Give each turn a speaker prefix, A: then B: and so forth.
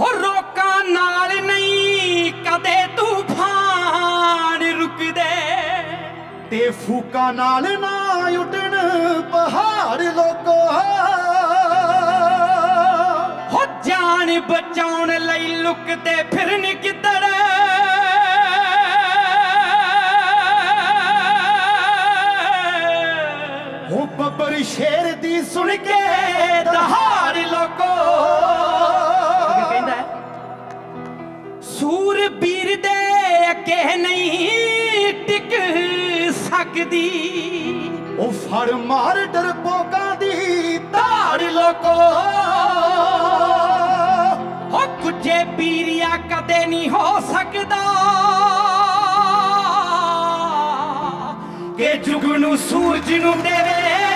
A: ਹੋ ਰੋਕਾਂ ਨਾਲ ਨਹੀਂ ਕਦੇ ਤੂਫਾਨ ਰੁਕਦੇ। ਤੇ ਫੂਕਾਂ ਨਾਲ ਨਾ ਉੱਡਣ ਪਹਾੜ ਲੋਕੋ।
B: ਹੋ ਜਾਨ ਬਚਾਉਣ ਲਈ ਲੁਕਦੇ ਫਿਰਨ ਕਿੱਧਰ?
A: ਹੋ ਬੱਬਰ ਸ਼ੇਰ ਦੀ ਸੁਣ ਕੇ
B: ਸੂਰ ਬੀਰ ਦੇ ਅੱਗੇ ਨਹੀਂ ਟਿਕ ਸਕਦੀ।
A: ਉਹ ਫੜ ਮਾਰ ਡਰਪੋਕਾਂ ਦੀ ਧਾੜ ਲੋਕੋ।
B: ਹੋ ਕੁਝੇ ਪੀਰੀਆ ਕਦੇ ਨਹੀਂ ਹੋ ਸਕਦਾ। ਕਿ ਜੁਗ ਨੂੰ ਸੂਰਜ ਨੂੰ ਦੇਵੇ